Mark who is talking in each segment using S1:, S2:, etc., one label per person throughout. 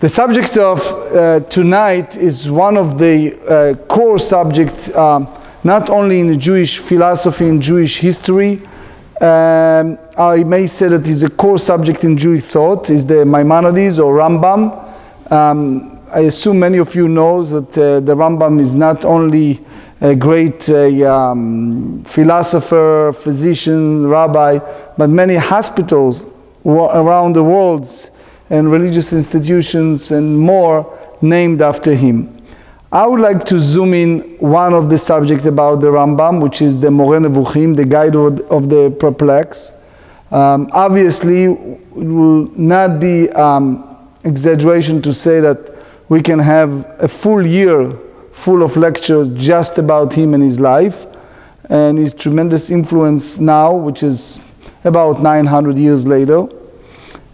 S1: The subject of uh, tonight is one of the uh, core subjects, um, not only in Jewish philosophy and Jewish history. Um, I may say that is a core subject in Jewish thought, is the Maimonides or Rambam. Um, I assume many of you know that uh, the Rambam is not only a great uh, um, philosopher, physician, rabbi, but many hospitals around the world and religious institutions and more named after him. I would like to zoom in one of the subjects about the Rambam, which is the Moreh Nevuchim, the guide of, of the perplexed. Um, obviously, it will not be um, exaggeration to say that we can have a full year full of lectures just about him and his life and his tremendous influence now, which is about 900 years later.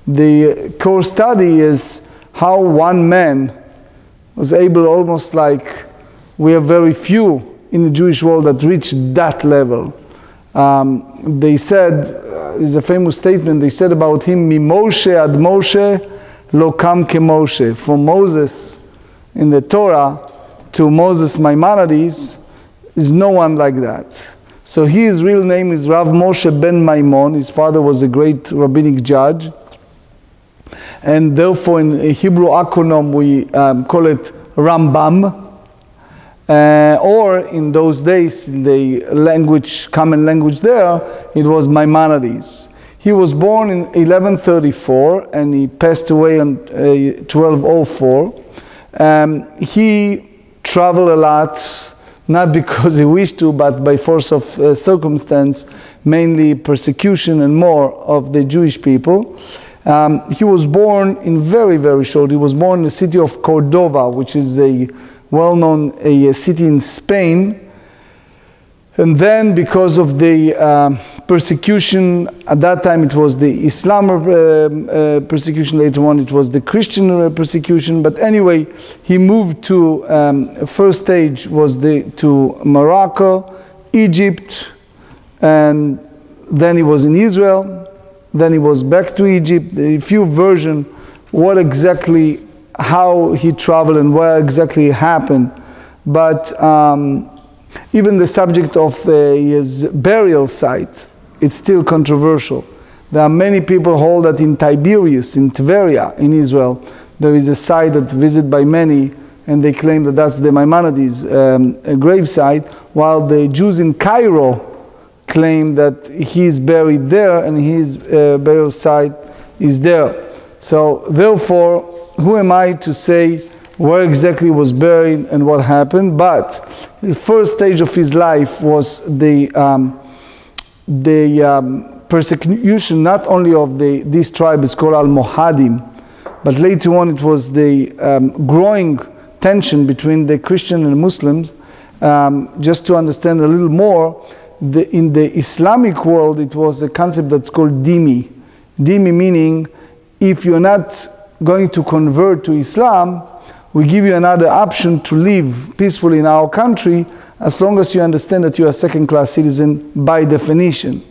S1: The core study is how one man was able, almost like we are very few in the Jewish world that reached that level. Um, they said, uh, is a famous statement, they said about him, Mimoshe ad Moshe lo kam ke Moshe. From Moses in the Torah to Moses Maimonides, is no one like that. So his real name is Rav Moshe ben Maimon. His father was a great rabbinic judge and therefore in Hebrew acronym we um, call it Rambam. Uh, or in those days, in the language, common language there, it was Maimonides. He was born in 1134 and he passed away in uh, 1204. Um, he traveled a lot, not because he wished to, but by force of uh, circumstance, mainly persecution and more of the Jewish people. Um, he was born in very, very short. He was born in the city of Cordova, which is a well-known a, a city in Spain. And then, because of the uh, persecution, at that time it was the Islam uh, uh, persecution, later on it was the Christian uh, persecution. But anyway, he moved to, um, first stage was the, to Morocco, Egypt, and then he was in Israel. Then he was back to Egypt. A few version what exactly, how he traveled and where exactly happened. But um, even the subject of uh, his burial site, it's still controversial. There are many people hold that in Tiberias, in Tveria, in Israel, there is a site that visited by many, and they claim that that's the Maimonides um, grave site, while the Jews in Cairo claim that he is buried there and his uh, burial site is there. So therefore, who am I to say where exactly was buried and what happened? But the first stage of his life was the um, the um, persecution not only of the this tribe is called Almohadim, but later on it was the um, growing tension between the Christian and Muslims. Um, just to understand a little more, the, in the Islamic world, it was a concept that's called dhimmi. Dhimmi meaning, if you're not going to convert to Islam, we give you another option to live peacefully in our country as long as you understand that you are a second class citizen by definition.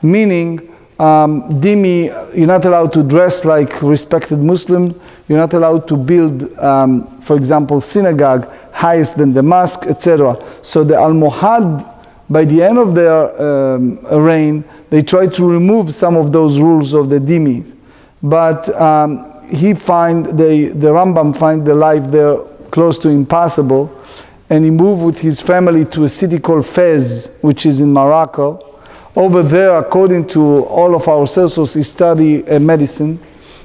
S1: Meaning, um, you're not allowed to dress like respected Muslim, you're not allowed to build, um, for example, synagogue highest than the mosque, etc. So the Almohad by the end of their um, reign, they tried to remove some of those rules of the dhimmi. But um, he find, the, the Rambam find the life there close to impossible. And he moved with his family to a city called Fez, which is in Morocco. Over there, according to all of our sources, he studied uh, medicine.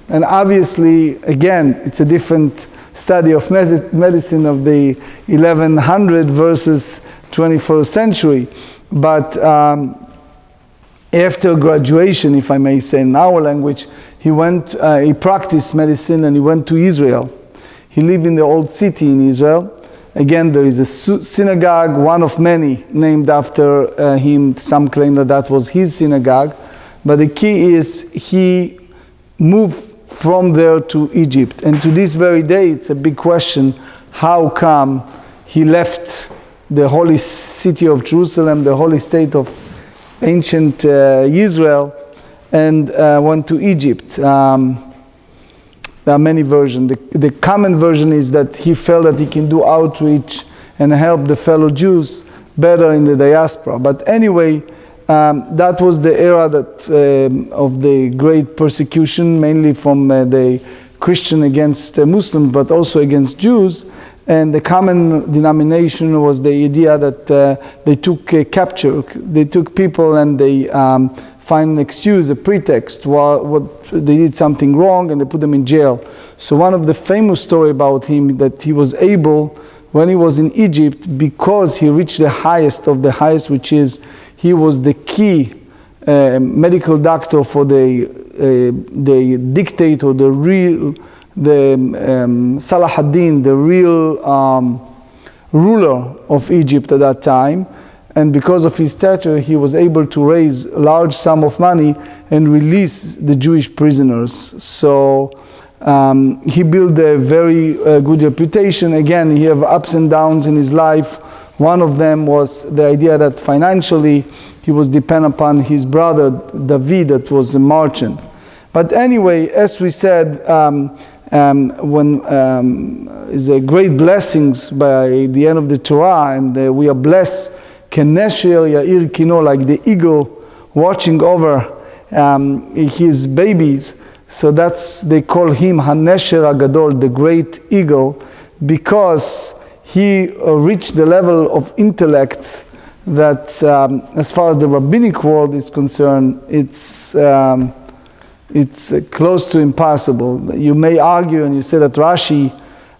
S1: And obviously, again, it's a different study of medicine of the 1100 versus 21st century. But um, after graduation, if I may say in our language, he went, uh, he practiced medicine and he went to Israel. He lived in the old city in Israel. Again, there is a synagogue, one of many, named after uh, him. Some claim that that was his synagogue. But the key is he moved from there to Egypt. And to this very day, it's a big question how come he left the holy city of Jerusalem, the holy state of ancient uh, Israel, and uh, went to Egypt. Um, There are many versions. The, the common version is that he felt that he can do outreach and help the fellow Jews better in the diaspora. But anyway, um, that was the era that, um, of the great persecution, mainly from uh, the Christian against uh, Muslims, but also against Jews. And the common denomination was the idea that uh, they took uh, capture, they took people and they um, find an excuse, a pretext, while what, they did something wrong and they put them in jail. So one of the famous story about him that he was able, when he was in Egypt, because he reached the highest of the highest, which is he was the key uh, medical doctor for the, uh, the dictator, the real, the um, Salah ad-Din, the real um, ruler of Egypt at that time. And because of his stature, he was able to raise a large sum of money and release the Jewish prisoners. So um, he built a very uh, good reputation. Again, he had ups and downs in his life one of them was the idea that financially he was dependent upon his brother David, that was a merchant. But anyway, as we said, um, um, when um, is a great blessings by the end of the Torah, and uh, we are blessed, Kenesher Yair Kino, like the eagle watching over um, his babies. So that's they call him Hanesher Agadol, the great eagle, because he uh, reached the level of intellect that, um, as far as the rabbinic world is concerned, it's, um, it's uh, close to impossible. You may argue and you say that Rashi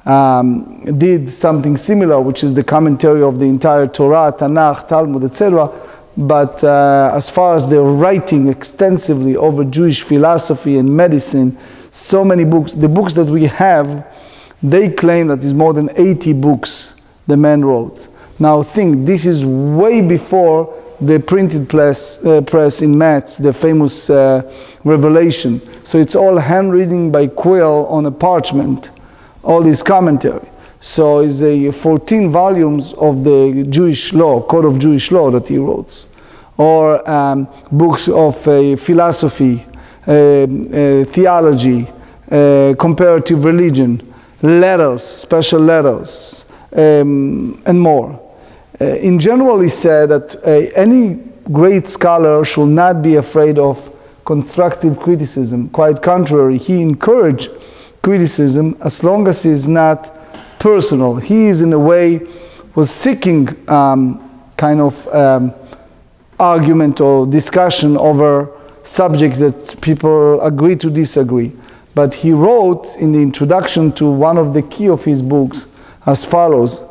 S1: um, did something similar, which is the commentary of the entire Torah, Tanakh, Talmud, etc. But uh, as far as the writing extensively over Jewish philosophy and medicine, so many books, the books that we have, they claim that it's more than 80 books the man wrote. Now think, this is way before the printed press, uh, press in Metz, the famous uh, Revelation. So it's all handwritten by quill on a parchment, all this commentary. So it's a 14 volumes of the Jewish law, Code of Jewish Law that he wrote. Or um, books of uh, philosophy, theology, comparative religion, letters, special letters, um, and more. Uh, in general, he said that uh, any great scholar should not be afraid of constructive criticism. Quite contrary, he encouraged criticism as long as it is not personal. He is, in a way, was seeking um, kind of um, argument or discussion over subject that people agree to disagree. But he wrote in the introduction to one of the key of his books as follows.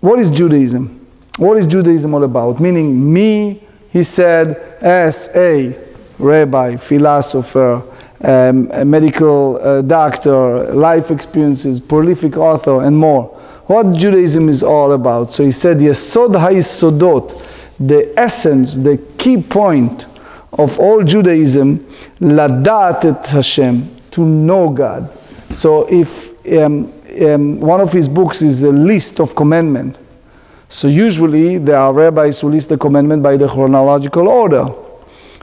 S1: What is Judaism? What is Judaism all about? Meaning, me, he said, as a rabbi, philosopher, um, a medical uh, doctor, life experiences, prolific author, and more. What Judaism is all about. So he said, Yesod HaYesodot, the essence, the key point of all Judaism, ladat et Hashem, to know God. So if um, um, one of his books is a list of commandment. So usually the are rabbis who list the commandment by the chronological order.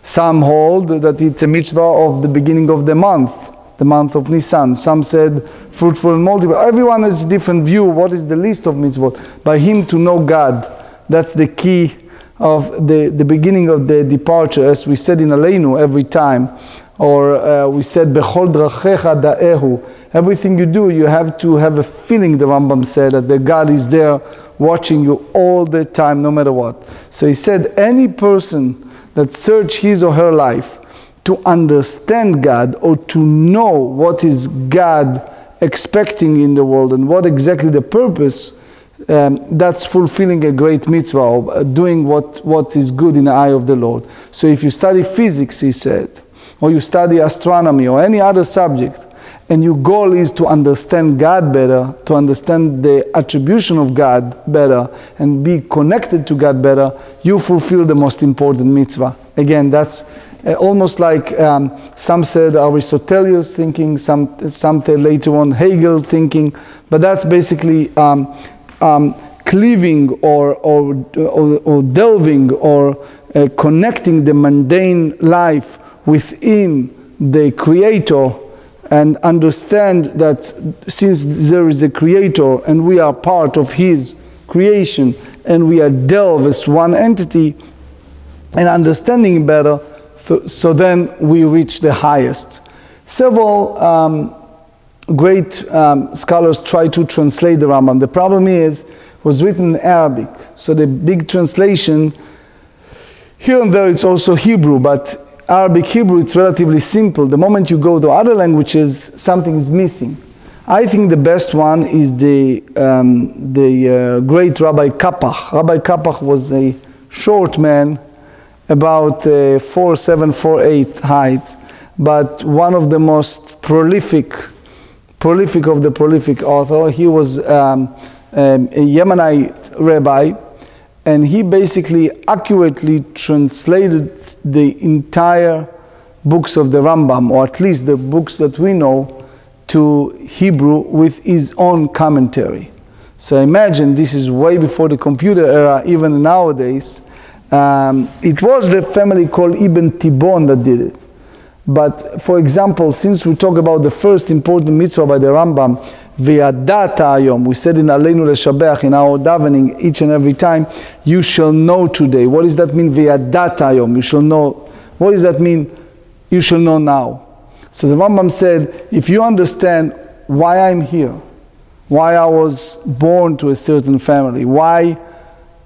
S1: Some hold that it's a mitzvah of the beginning of the month, the month of Nisan. Some said fruitful and multiple. Everyone has a different view. What is the list of mitzvot? By him to know God. That's the key of the, the beginning of the departure, as we said in Aleinu every time. Or uh, we said, Bechol drachecha da'ehu Everything you do, you have to have a feeling, the Rambam said, that the God is there watching you all the time, no matter what. So he said, any person that search his or her life to understand God or to know what is God expecting in the world and what exactly the purpose, um, that's fulfilling a great mitzvah, or doing what, what is good in the eye of the Lord. So if you study physics, he said, or you study astronomy or any other subject, and your goal is to understand God better, to understand the attribution of God better, and be connected to God better, you fulfill the most important mitzvah. Again, that's uh, almost like um, some said Aristotelius thinking, some, some later on Hegel thinking, but that's basically um, um, cleaving or, or, or, or delving or uh, connecting the mundane life within the Creator and understand that since there is a creator and we are part of his creation and we are delve as one entity and understanding better, so then we reach the highest. Several um, great um, scholars try to translate the Rambam. The problem is, was written in Arabic, so the big translation here and there it's also Hebrew, but Arabic Hebrew it's relatively simple. The moment you go to other languages, something is missing. I think the best one is the, um, the uh, great Rabbi Kapach. Rabbi Kapach was a short man, about uh, 4, 7, 4, 8 height, but one of the most prolific, prolific of the prolific author. He was um, um, a Yemenite rabbi, and he basically accurately translated the entire books of the Rambam, or at least the books that we know, to Hebrew with his own commentary. So imagine this is way before the computer era, even nowadays. Um, it was the family called Ibn Tibbon that did it. But for example, since we talk about the first important mitzvah by the Rambam, Ve'adata ayom, we said in Aleinu Leshabeach, in our davening, each and every time, you shall know today. What does that mean? Ve'adata ayom, you shall know. What does that mean? You shall know now. So the Rambam said, if you understand why I'm here, why I was born to a certain family, why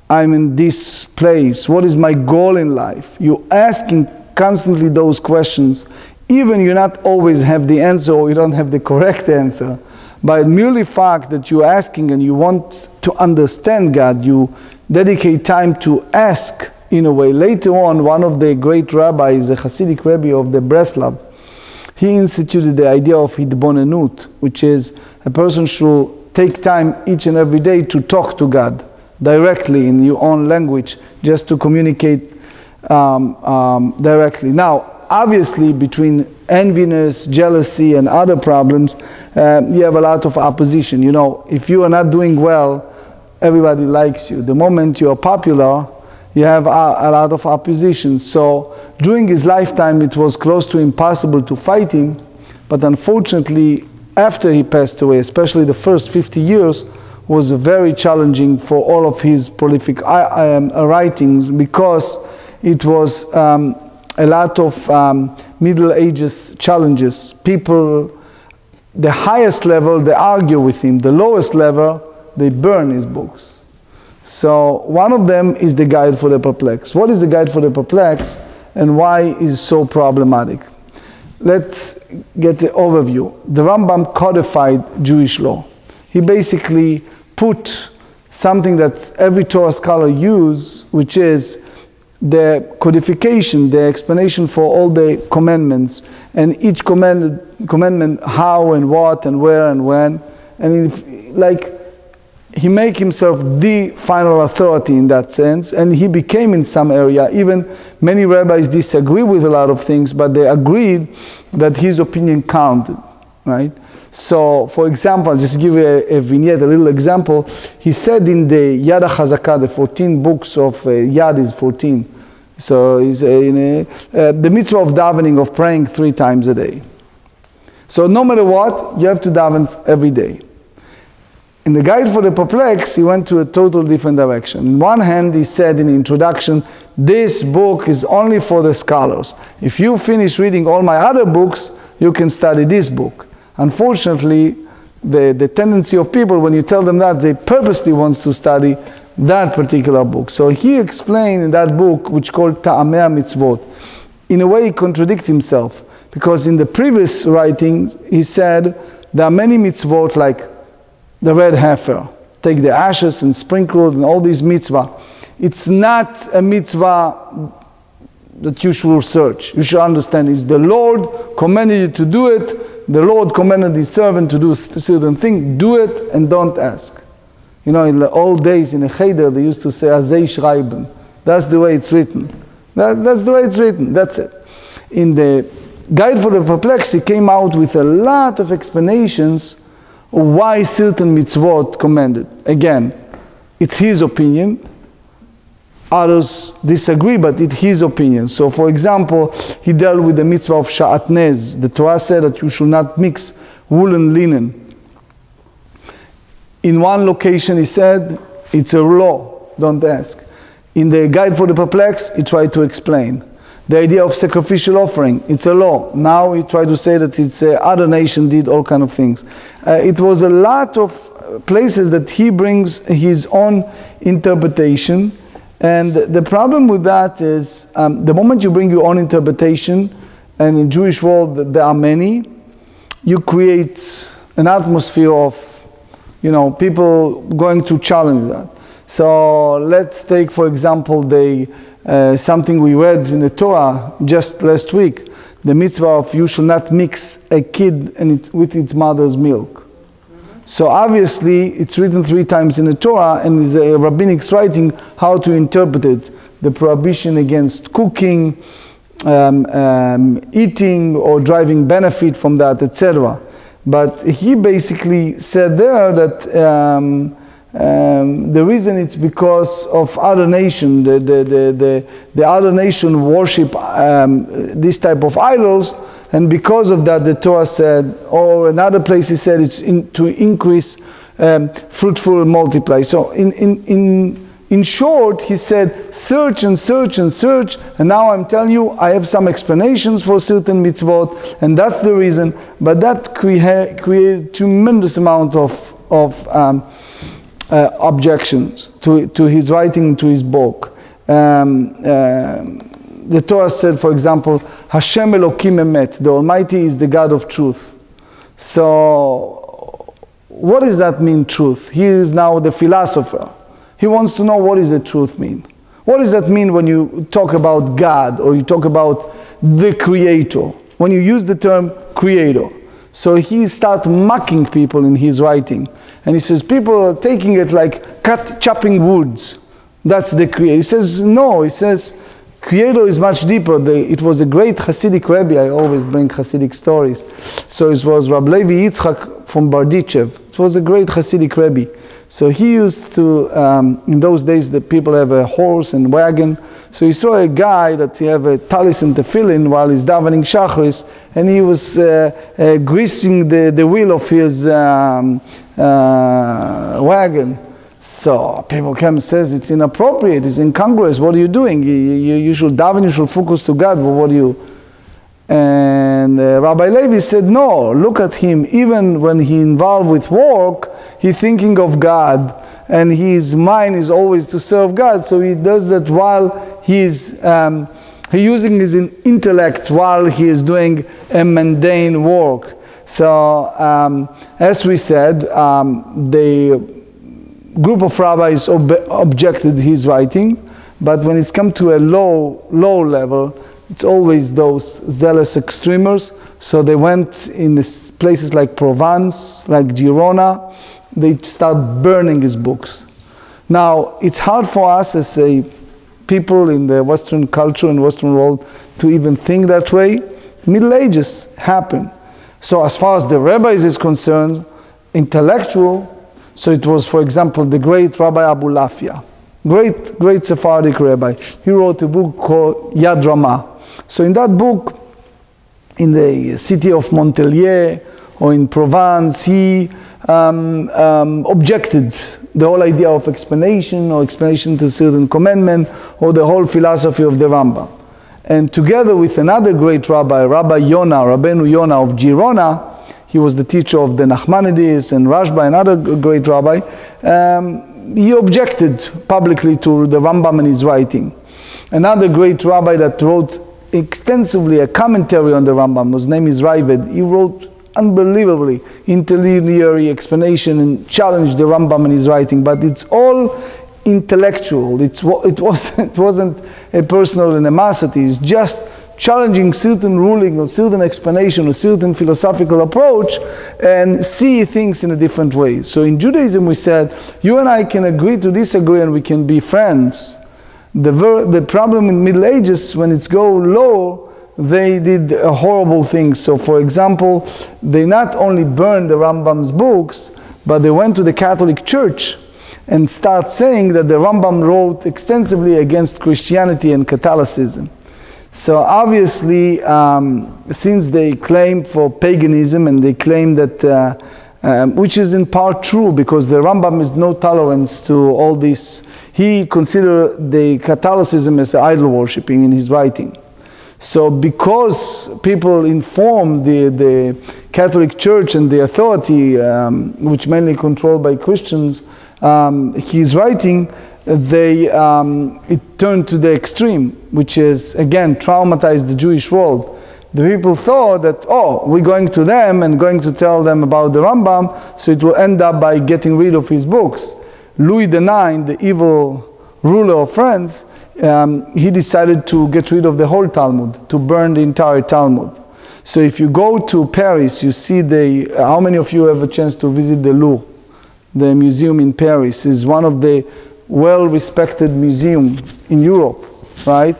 S1: I'm in this place, what is my goal in life, you're asking constantly those questions, even you not always have the answer or you don't have the correct answer, by merely fact that you're asking and you want to understand God, you dedicate time to ask in a way. Later on, one of the great rabbis, the Hasidic rabbi of the Breslov, he instituted the idea of hitbonenut, which is a person should take time each and every day to talk to God directly in your own language, just to communicate um, um, directly. Now, obviously, between enviness, jealousy, and other problems, uh, you have a lot of opposition. You know, if you are not doing well, everybody likes you. The moment you are popular, you have a, a lot of opposition. So during his lifetime, it was close to impossible to fight him. But unfortunately, after he passed away, especially the first 50 years, was very challenging for all of his prolific uh, um, writings because it was um, a lot of um, Middle Ages challenges. People, the highest level, they argue with him. The lowest level, they burn his books. So one of them is the guide for the perplexed. What is the guide for the perplexed and why is so problematic? Let's get the overview. The Rambam codified Jewish law. He basically put something that every Torah scholar use, which is the codification, the explanation for all the commandments, and each command, commandment, how and what and where and when. And if, like he made himself the final authority in that sense, and he became in some area. Even many rabbis disagree with a lot of things, but they agreed that his opinion counted, right? So, for example, just give a, a vignette, a little example. He said in the Yad HaChazakah, the 14 books of uh, Yad is 14. So, he's, uh, in a, uh, the mitzvah of davening, of praying three times a day. So, no matter what, you have to daven every day. In the Guide for the Perplexed, he went to a total different direction. On one hand, he said in the introduction, this book is only for the scholars. If you finish reading all my other books, you can study this book. Unfortunately, the, the tendency of people, when you tell them that, they purposely want to study that particular book. So he explained in that book, which called Ta'ameh Mitzvot, in a way he contradicts himself. Because in the previous writing, he said there are many mitzvot like the red heifer. Take the ashes and sprinkle it and all these mitzvah. It's not a mitzvah that you should search. You should understand it's the Lord commanded you to do it. The Lord commanded his servant to do certain thing. Do it and don't ask. You know, in the old days in the cheder, they used to say, Azei schreiben. That's the way it's written. That, that's the way it's written. That's it. In the Guide for the Perplexed, he came out with a lot of explanations why certain mitzvot commanded. Again, it's his opinion. Others disagree, but it's his opinion. So, for example, he dealt with the mitzvah of sha'atnez. The Torah said that you should not mix wool and linen. In one location, he said, it's a law, don't ask. In the Guide for the Perplexed, he tried to explain. The idea of sacrificial offering, it's a law. Now he tried to say that it's uh, other nation did all kind of things. Uh, it was a lot of places that he brings his own interpretation. And the problem with that is um, the moment you bring your own interpretation, and in Jewish world there are many, you create an atmosphere of, you know, people going to challenge that. So let's take, for example, the uh, something we read in the Torah just last week, the mitzvah of you shall not mix a kid it, with its mother's milk. So obviously, it's written three times in the Torah, and is a rabbinic writing how to interpret it. The prohibition against cooking, um, um, eating, or driving benefit from that, etc. But he basically said there that um, um, the reason it's because of other nation, the, the, the, the, the other nation worship um, this type of idols, and because of that the Torah said, or another place he said it's in, to increase um, fruitful and multiply. So in, in, in, in short, he said, search and search and search, and now I'm telling you, I have some explanations for certain mitzvot, and that's the reason, but that crea- created tremendous amount of, of um, uh, objections to, to his writing, to his book. Um, uh, the Torah said, for example, Hashem Elokim Emet, the Almighty is the God of truth. So, what does that mean, truth? He is now the philosopher. He wants to know what does the truth mean. What does that mean when you talk about God or you talk about the Creator? When you use the term Creator. So he starts mocking people in his writing. And he says, people are taking it like cut, chopping woods. That's the creator. He says, no, he says, creator is much deeper. It was a great Hasidic rabbi. I always bring Hasidic stories. So it was Rab Levi Yitzchak from Bardichev. It was a great Hasidic rabbi. So he used to, um, in those days, the people have a horse and wagon. So he saw a guy that he have a talis and tefillin while he's davening shachris, and he was uh, uh, greasing the, the wheel of his um, uh, wagon. So people come and says it's inappropriate, it's incongruous. What are you doing? You, you, you should daven, you should focus to God. What do you? And uh, Rabbi Levi said, no. Look at him. Even when he involved with work, he thinking of God, and his mind is always to serve God. So he does that while he's um, he using his intellect while he is doing a mundane work. So, um, as we said, um, the group of rabbis ob- objected his writing, but when it's come to a low, low level, it's always those zealous extremers. So they went in places like Provence, like Girona, they start burning his books. Now, it's hard for us as a people in the Western culture and Western world to even think that way. Middle Ages happened. So as far as the rabbis is concerned, intellectual, so it was, for example, the great Rabbi Abulafia, great, great Sephardic rabbi. He wrote a book called Yad Ramah. So in that book, in the city of Montpellier or in Provence, he um, um, objected the whole idea of explanation or explanation to certain commandment or the whole philosophy of the Rambam. And together with another great rabbi, Rabbi Yonah, Rabbeinu Yonah of Girona, he was the teacher of the Nachmanides and Rashba, another great rabbi, um, he objected publicly to the Rambam and his writing. Another great rabbi that wrote extensively a commentary on the Rambam, whose name is Raavad, he wrote unbelievably interlineary explanation and challenged the Rambam in his writing, but it's all intellectual. It's, it, was, it wasn't a personal animosity. It's just challenging certain ruling or certain explanation or certain philosophical approach and see things in a different way. So in Judaism we said, you and I can agree to disagree and we can be friends. The, ver- the problem in Middle Ages, when it's go low, they did horrible things. So for example, they not only burned the Rambam's books, but they went to the Catholic Church and start saying that the Rambam wrote extensively against Christianity and Catholicism. So obviously, um, since they claim for paganism and they claim that, uh, um, which is in part true because the Rambam is no tolerance to all this. He considered the Catholicism as idol worshipping in his writing. So because people inform the, the Catholic Church and the authority, um, which mainly controlled by Christians, um, he's writing, they, um, it turned to the extreme, which is, again, traumatized the Jewish world. The people thought that, oh, we're going to them and going to tell them about the Rambam, so it will end up by getting rid of his books. Louis IX, the evil ruler of France, um, he decided to get rid of the whole Talmud, to burn the entire Talmud. So if you go to Paris, you see the, how many of you have a chance to visit the Louvre? The museum in Paris is one of the well-respected museum in Europe, right?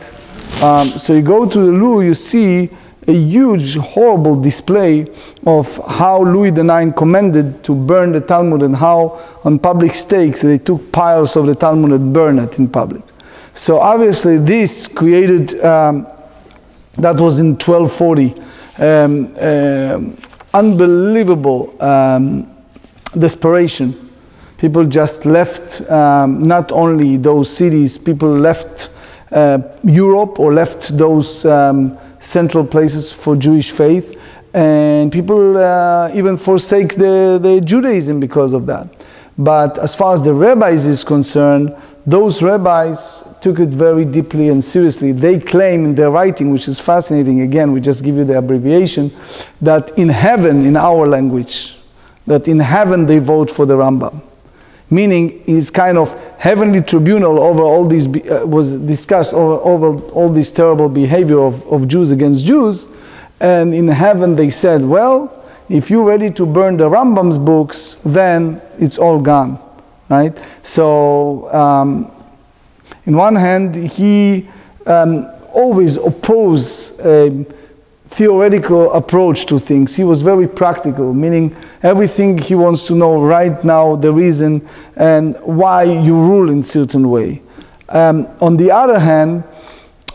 S1: Um, so you go to the Louvre, you see a huge, horrible display of how Louis IX commanded to burn the Talmud and how on public stakes they took piles of the Talmud and burned it in public. So obviously this created, um, that was in 1240, um, uh, unbelievable um, desperation people just left um, not only those cities, people left uh, Europe or left those um, central places for Jewish faith, and people uh, even forsake the, the Judaism because of that. But as far as the rabbis is concerned, those rabbis took it very deeply and seriously. They claim in their writing, which is fascinating, again, we just give you the abbreviation, that in heaven, in our language, that in heaven they vote for the Rambam meaning his kind of heavenly tribunal over all these uh, was discussed over, over all this terrible behavior of, of Jews against Jews. And in heaven they said, well, if you're ready to burn the Rambam's books, then it's all gone, right? So, um, in one hand, he um, always opposed um, theoretical approach to things. He was very practical, meaning everything he wants to know right now, the reason and why you rule in certain way. Um, on the other hand,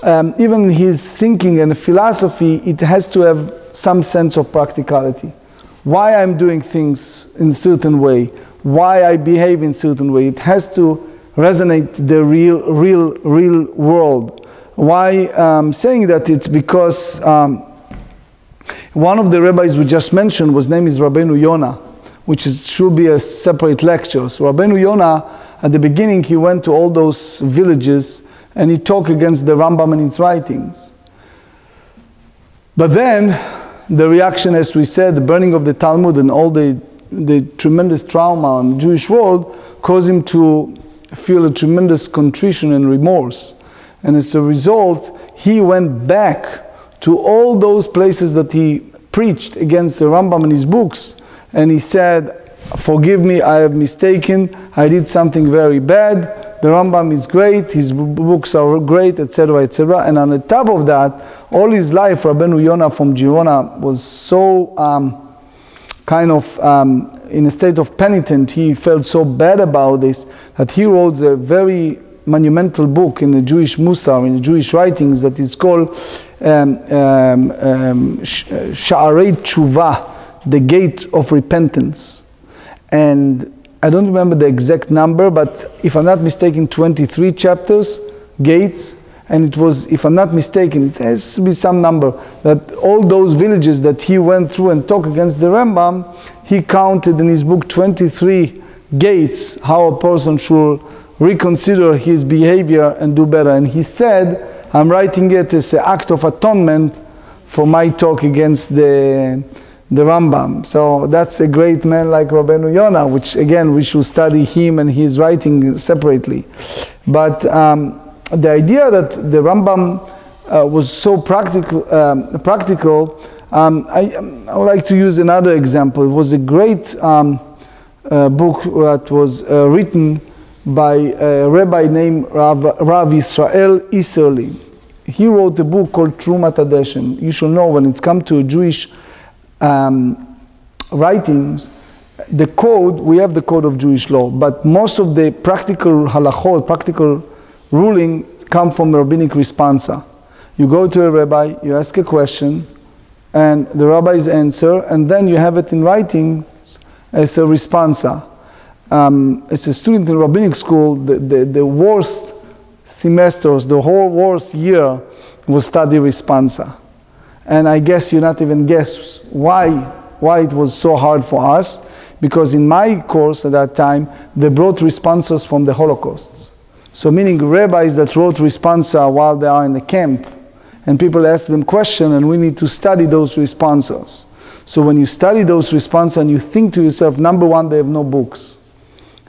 S1: um, even his thinking and philosophy, it has to have some sense of practicality. Why I'm doing things in certain way, why I behave in certain way, it has to resonate the real, real, real world. Why I'm um, saying that? It's because um, one of the rabbis we just mentioned was name is Rabbeinu Yonah, which is, should be a separate lecture. So Rabbeinu Yonah, at the beginning, he went to all those villages and he talked against the Rambam and its writings. But then, the reaction, as we said, the burning of the Talmud and all the, the tremendous trauma in the Jewish world caused him to feel a tremendous contrition and remorse. And as a result, he went back to all those places that he preached against the Rambam in his books, and he said, Forgive me, I have mistaken, I did something very bad. The Rambam is great, his books are great, etc., etc. And on the top of that, all his life, Rabbeinu Yonah from Girona was so um, kind of um, in a state of penitent. He felt so bad about this that he wrote a very monumental book in the Jewish Musar, in the Jewish writings, that is called Um, um, um, Sha'arei Tshuva, the gate of repentance. And I don't remember the exact number, but if I'm not mistaken, 23 chapters, gates, and it was, if I'm not mistaken, it has to be some number, that all those villages that he went through and talked against the Rambam, he counted in his book 23 gates, how a person should reconsider his behavior and do better. And he said, I'm writing it as an act of atonement for my talk against the, the Rambam. So that's a great man like Rabbeinu Yonah, which again, we should study him and his writing separately. But um, the idea that the Rambam uh, was so practical, um, practical um, I, I, would like to use another example. It was a great um, uh, book that was uh, written by a rabbi named Rav, Rav Israel Isserlin. He wrote a book called Trumat Hadeshen. You should know when it's come to Jewish um, writings, the code, we have the code of Jewish law, but most of the practical halachot, practical ruling come from rabbinic responsa. You go to a rabbi, you ask a question, and the rabbis answer, and then you have it in writing as a responsa. Um, as a student in rabbinic school, the, the, the worst semesters, the whole worst year was study responsa. And I guess you not even guess why, why it was so hard for us, because in my course at that time, they brought responses from the Holocausts. So meaning rabbis that wrote responsa while they are in the camp, and people ask them questions, and we need to study those responses. So when you study those responses and you think to yourself, number one, they have no books,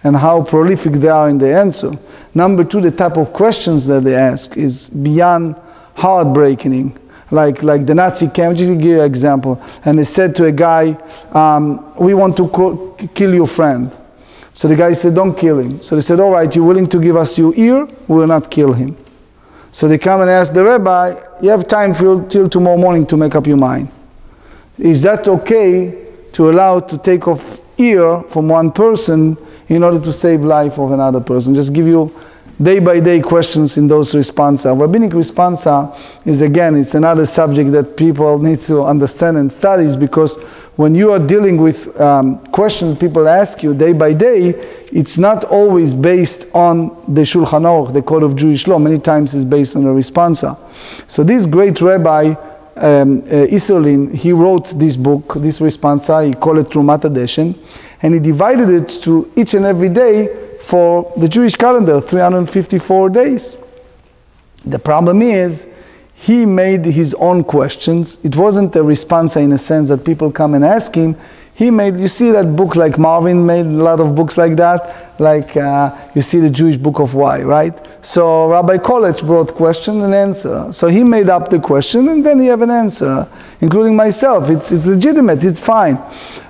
S1: and how prolific they are in the answer. Number two, the type of questions that they ask is beyond heartbreaking. Like, like the Nazi camp, just to give you an example. And they said to a guy, um, we want to kill your friend. So the guy said, don't kill him. So they said, all right, you're willing to give us your ear? We will not kill him. So they come and ask the rabbi, you have time for, till tomorrow morning to make up your mind. Is that okay to allow to take off ear from one person in order to save life of another person? Just give you day by day questions in those responsa. Rabbinic responsa is again, it's another subject that people need to understand and studies because when you are dealing with um, questions people ask you day by day, it's not always based on the Shulchan Aruch, the Code of Jewish Law. Many times it's based on a responsa. So this great rabbi, um, uh, Isserlin, he wrote this book, this responsa, he called it Trumat Adeshen, and he divided it to each and every day for the Jewish calendar, 354 days. The problem is, he made his own questions. It wasn't a response in a sense that people come and ask him. He made, you see that book like Marvin made a lot of books like that, like uh, you see the Jewish book of why, right? So Rabbi Kolatch brought question and answer. So he made up the question and then he have an answer, including myself. It's, it's legitimate, it's fine.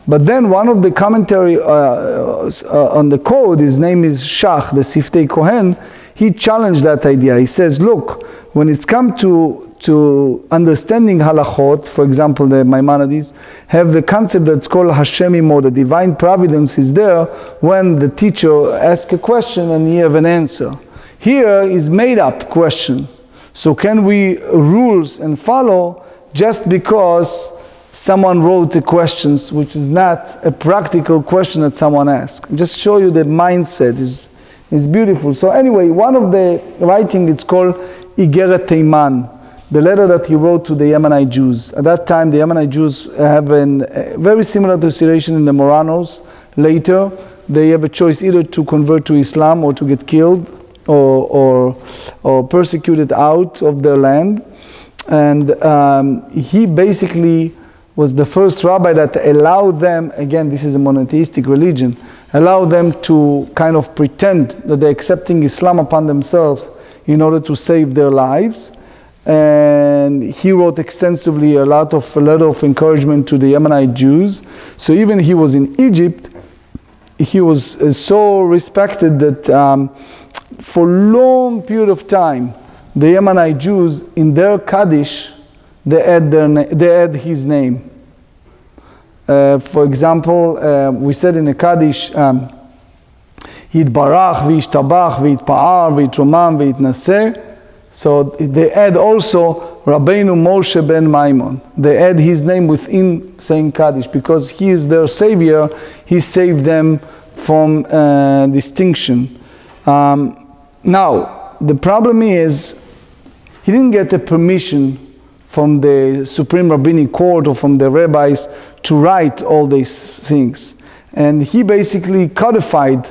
S1: But then one of the commentary uh, uh, on the code, his name is Shach, the Siftei Kohen, he challenged that idea. He says, look, when it's come to, to understanding halachot, for example, the Maimonides, have the concept that's called Hashemimo, the divine providence is there when the teacher asks a question and you have an answer. Here is made up questions. So can we rules and follow just because someone wrote the questions which is not a practical question that someone asked? Just show you the mindset is is beautiful. So anyway, one of the writing it's called Igeret Teiman, the letter that he wrote to the Yemenite Jews. At that time, the Yemenite Jews have been uh, very similar to the situation in the Marranos. Later, they have a choice either to convert to Islam or to get killed or, or, or persecuted out of their land. And um, he basically was the first rabbi that allowed them, again, this is a monotheistic religion, allow them to kind of pretend that they're accepting Islam upon themselves in order to save their lives. And he wrote extensively a lot of a letter of encouragement to the Yemenite Jews. So even he was in Egypt, he was uh, so respected that um, for long period of time, the Yemenite Jews in their Kaddish, they add, their they add his name. Uh, for example, uh, we said in the Kaddish, um, Yitbarach, V'yishtabach, V'yitpa'ar, V'yitromam, V'yitnaseh. So they add also Rabbeinu Moshe ben Maimon. They add his name within saying Kaddish because he is their savior. He saved them from uh, distinction. Um, now, the problem is he didn't get the permission from the Supreme Rabbinic Court or from the rabbis to write all these things. And he basically codified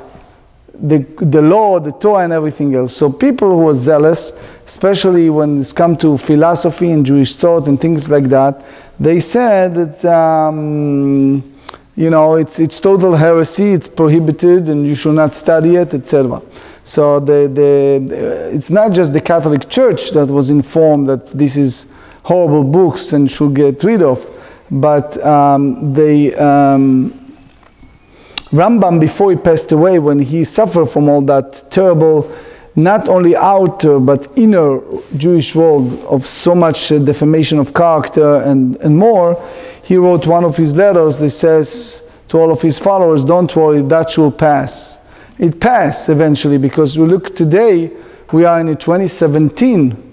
S1: the, the law, the Torah, and everything else. So people who were zealous, especially when it's come to philosophy and Jewish thought and things like that, they said that, um, you know, it's, it's total heresy, it's prohibited, and you should not study it, etc. So the, the, it's not just the Catholic Church that was informed that this is horrible books and should get rid of. But um, the um, Rambam, before he passed away, when he suffered from all that terrible, not only outer but inner Jewish world of so much uh, defamation of character and, and more, he wrote one of his letters that says to all of his followers, don't worry, that will pass. It passed eventually because we look today, we are in 2017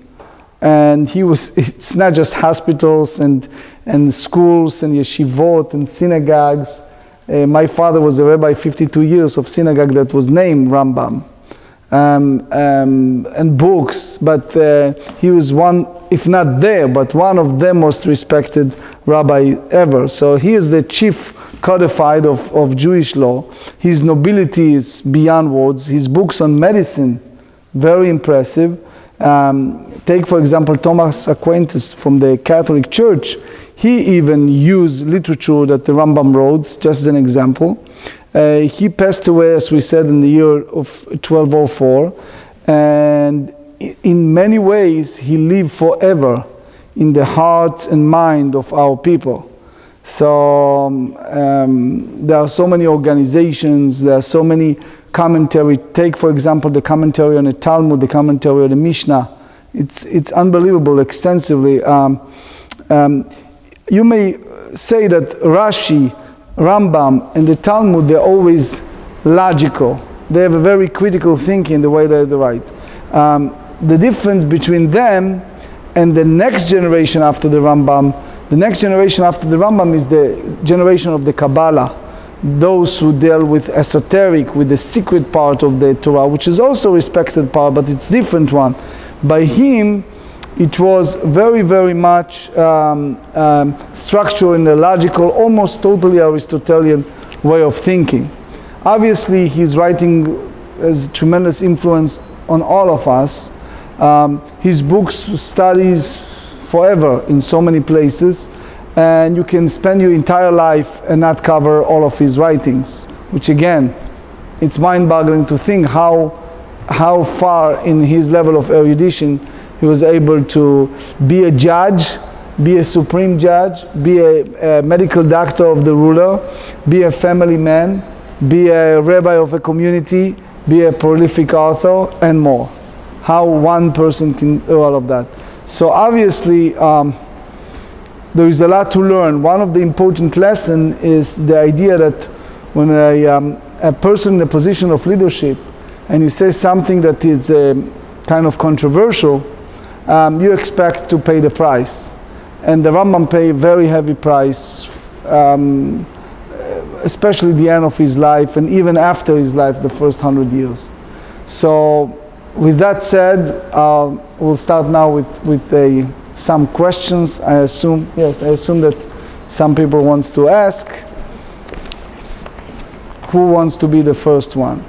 S1: and he was it's not just hospitals and and schools and yeshivot and synagogues. Uh, my father was a rabbi 52 years of synagogue that was named rambam. Um, um, and books but uh, he was one if not there but one of the most respected rabbi ever. So he is the chief codified of, of jewish law. His nobility is beyond words. His books on medicine very impressive um, take, for example, Thomas Aquinas from the Catholic Church. He even used literature that the Rambam wrote, just as an example. Uh, he passed away, as we said, in the year of 1204. And in many ways, he lived forever in the heart and mind of our people. So um, um there are so many organizations, there are so many commentary. Take, for example, the commentary on the Talmud, the commentary on the Mishnah. It's, it's unbelievable extensively. Um, um, you may say that Rashi, Rambam, and the Talmud, they're always logical. They have a very critical thinking the way they write. Um, the difference between them and the next generation after the Rambam, the next generation after the Rambam is the generation of the Kabbalah those who deal with esoteric, with the secret part of the Torah, which is also respected part, but it's different one. By him, it was very, very much um, um, structured in a logical, almost totally Aristotelian way of thinking. Obviously, his writing has tremendous influence on all of us. Um, his books, studies forever in so many places and you can spend your entire life and not cover all of his writings, which again, it's mind-boggling to think how, how far in his level of erudition he was able to be a judge, be a supreme judge, be a, a medical doctor of the ruler, be a family man, be a rabbi of a community, be a prolific author, and more. How one person can do all of that. So obviously, um, there is a lot to learn. One of the important lessons is the idea that when a, um, a person in a position of leadership and you say something that is uh, kind of controversial, um, you expect to pay the price. And the Rambam paid a very heavy price, um, especially the end of his life and even after his life, the first hundred years. So, with that said, uh, we'll start now with, with a some questions. I assume, yes, I assume that some people want to ask. Who wants to be the first one?